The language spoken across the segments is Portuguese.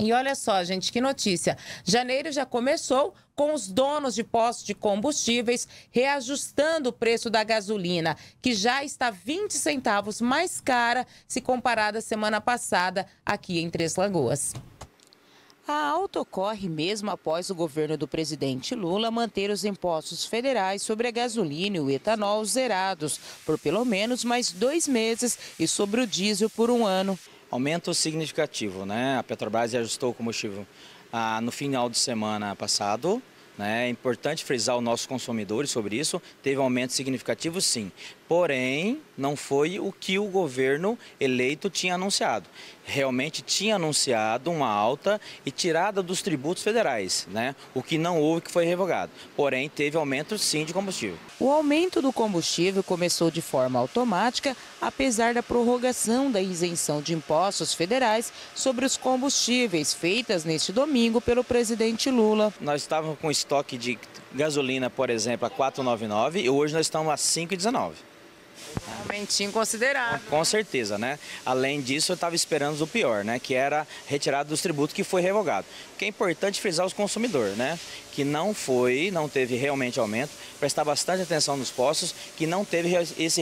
E olha só, gente, que notícia. Janeiro já começou com os donos de postos de combustíveis reajustando o preço da gasolina, que já está 20 centavos mais cara se comparada à semana passada aqui em Três Lagoas. A alta ocorre mesmo após o governo do presidente Lula manter os impostos federais sobre a gasolina e o etanol zerados por pelo menos mais dois meses e sobre o diesel por um ano aumento significativo. Né? A Petrobras ajustou o combustível ah, no final de semana passado. Né? É importante frisar os nossos consumidores sobre isso. Teve um aumento significativo, sim porém não foi o que o governo eleito tinha anunciado. Realmente tinha anunciado uma alta e tirada dos tributos federais, né? O que não houve que foi revogado. Porém, teve aumento sim de combustível. O aumento do combustível começou de forma automática, apesar da prorrogação da isenção de impostos federais sobre os combustíveis feitas neste domingo pelo presidente Lula. Nós estávamos com estoque de gasolina, por exemplo, a 4,99 e hoje nós estamos a 5,19. Aumentinho considerável. Com certeza, né? Além disso, eu estava esperando o pior, né? Que era retirada dos tributos que foi revogado. Que é importante frisar os consumidores, né? Que não foi, não teve realmente aumento. Prestar bastante atenção nos postos, que não teve esse,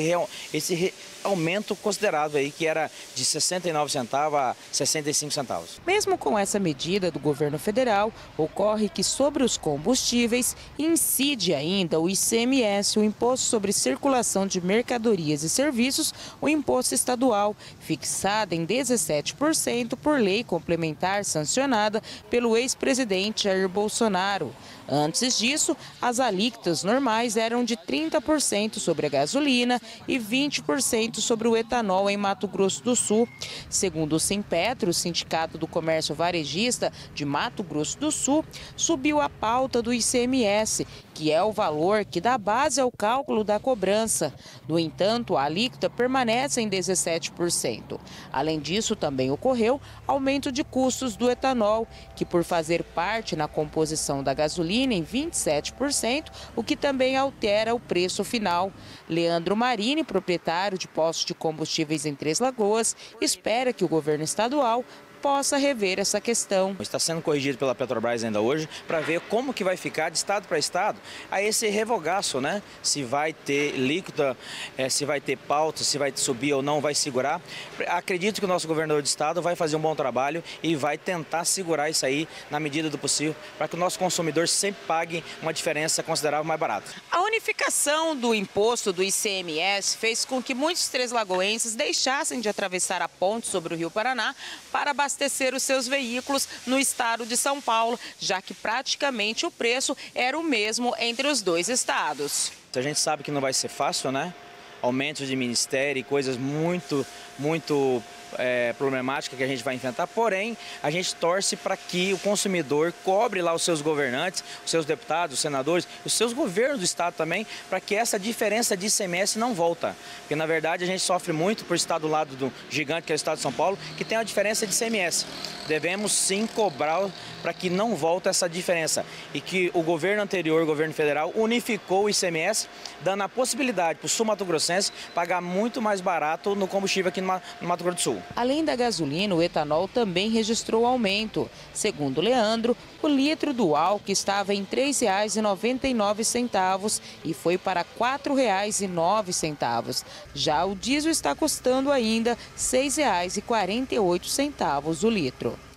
esse aumento considerável aí, que era de 69 centavos a 65 centavos. Mesmo com essa medida do governo federal, ocorre que sobre os combustíveis incide ainda o ICMS, o Imposto sobre Circulação de Mercadorias e Serviços, o imposto estadual, fixado em 17% por lei complementar sancionada pelo ex-presidente Jair Bolsonaro. Antes disso, as alíquotas normais eram de 30% sobre a gasolina e 20% sobre o etanol em Mato Grosso do Sul. Segundo o Simpetro, o Sindicato do Comércio Varejista de Mato Grosso do Sul, subiu a pauta do ICMS, que é o valor que dá base ao cálculo da cobrança. No entanto, a alíquota permanece em 17%. Além disso, também ocorreu aumento de custos do etanol, que por fazer parte na composição da gasolina em 27%, o que também altera o preço final. Leandro Marini, proprietário de postos de combustíveis em Três Lagoas, espera que o governo estadual possa rever essa questão. Está sendo corrigido pela Petrobras ainda hoje para ver como que vai ficar de estado para estado a esse revogaço, né? Se vai ter líquida, é, se vai ter pauta, se vai subir ou não, vai segurar. Acredito que o nosso governador de estado vai fazer um bom trabalho e vai tentar segurar isso aí na medida do possível para que o nosso consumidor sempre pague uma diferença considerável mais barata. A unificação do imposto do ICMS fez com que muitos três lagoenses deixassem de atravessar a ponte sobre o Rio Paraná para abastecer os seus veículos no estado de São Paulo, já que praticamente o preço era o mesmo entre os dois estados. A gente sabe que não vai ser fácil, né? Aumentos de ministério e coisas muito, muito é, problemática que a gente vai enfrentar, porém, a gente torce para que o consumidor cobre lá os seus governantes, os seus deputados, os senadores, os seus governos do estado também, para que essa diferença de ICMS não volta. Porque, na verdade, a gente sofre muito por estar do lado do gigante, que é o estado de São Paulo, que tem a diferença de ICMS. Devemos sim cobrar para que não volte essa diferença e que o governo anterior, o governo federal, unificou o ICMS, dando a possibilidade para o sul-mato-grossense pagar muito mais barato no combustível aqui no Mato Grosso do Sul. Além da gasolina, o etanol também registrou aumento. Segundo Leandro, o litro do álcool estava em R$ 3,99 e foi para R$ 4,09. Já o diesel está custando ainda R$ 6,48 o litro.